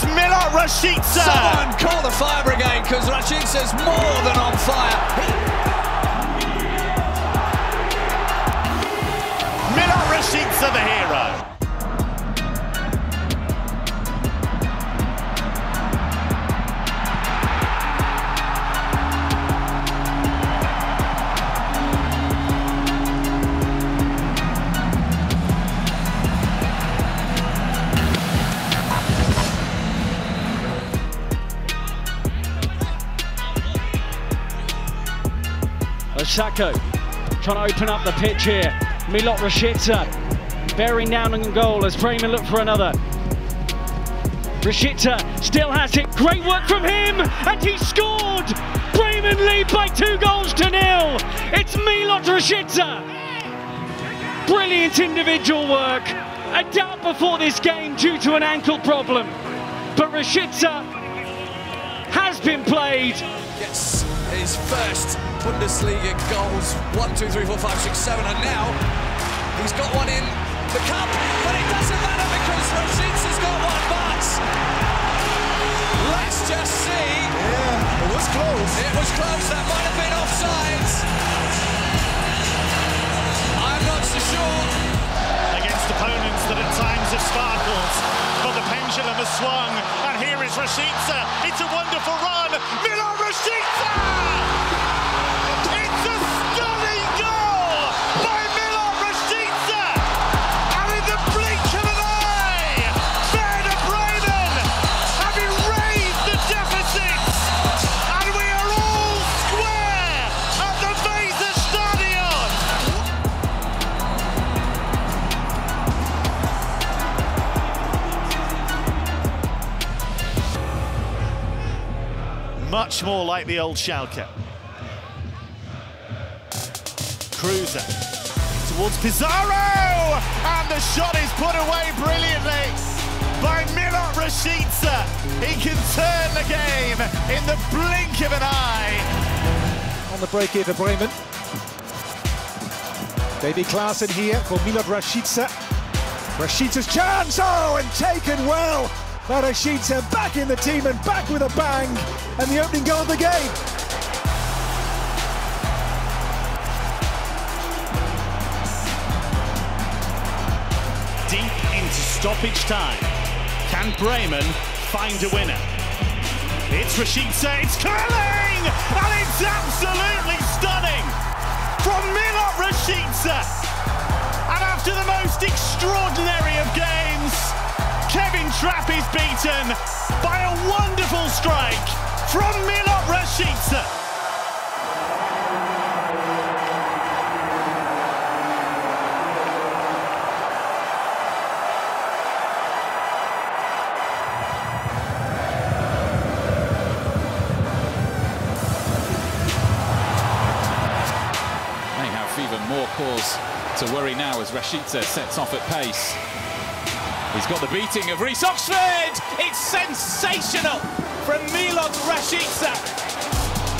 It's Milot Rashica. Someone call the fire brigade because Rashica's more than on fire. Milot Rashica, the hero. Osako trying to open up the pitch here. Milot Rashica bearing down on goal as Bremen look for another. Rashica still has it. Great work from him, and he scored. Bremen lead by two goals to nil. It's Milot Rashica. Brilliant individual work. A doubt before this game due to an ankle problem, but Rashica has been played. Gets his first Bundesliga goals. One, two, three, four, five, six, seven, and now he's got one in the cup, but it doesn't matter because Rashica's got one, but let's just see. Yeah, it was close. It was close, that might have been offside. I'm not so sure. Against opponents that at times have sparkled, but the pendulum has swung, and here is Rashica. It's a wonderful run. Milot Rashica! Much more like the old Schalke. Cruiser towards Pizarro! And the shot is put away brilliantly by Milot Rashica. He can turn the game in the blink of an eye. On the break here for Bremen. Davy Klaassen here for Milot Rashica. Rashica's chance, oh, and taken well. But back in the team and back with a bang. And the opening goal of the game. Deep into stoppage time. Can Bremen find a winner? It's Rashica, it's curling! And it's absolutely stunning from Milot Rashica. Trapp is beaten by a wonderful strike from Milot Rashica. Even more cause to worry now as Rashica sets off at pace. He's got the beating of Reece Oxford! It's sensational from Milot Rashica.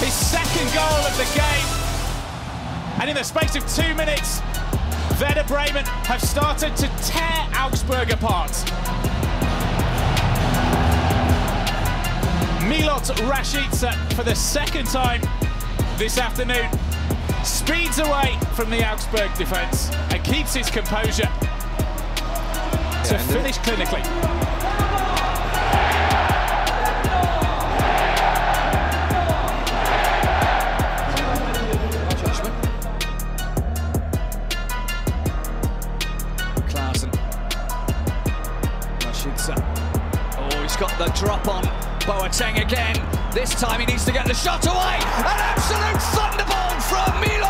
His second goal of the game. And in the space of two minutes, Werder Bremen have started to tear Augsburg apart. Milot Rashica, for the second time this afternoon, speeds away from the Augsburg defence and keeps his composure to finish clinically. Klaassen. Oh, he's got the drop on Boateng again. This time he needs to get the shot away. An absolute thunderbolt from Milot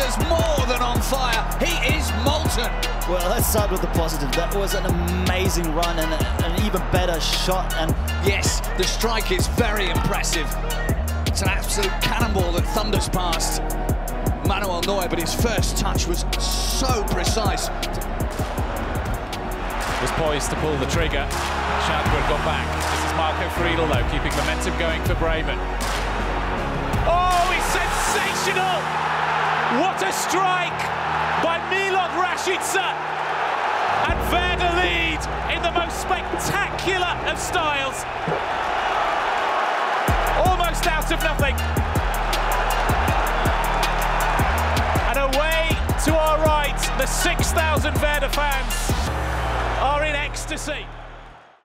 Rashica's more than on fire. He is molten. Well, let's start with the positive. That was an amazing run and an even better shot. And Yes, the strike is very impressive. It's an absolute cannonball that thunders past Manuel Neuer, but his first touch was so precise. Was poised to pull the trigger. Schalke got back. This is Marco Friedl though, keeping momentum going for Bremen. Oh, he's sensational! What a strike by Milot Rashica. And Werder lead in the most spectacular of styles. Almost out of nothing. And away to our right, the 6,000 Werder fans are in ecstasy.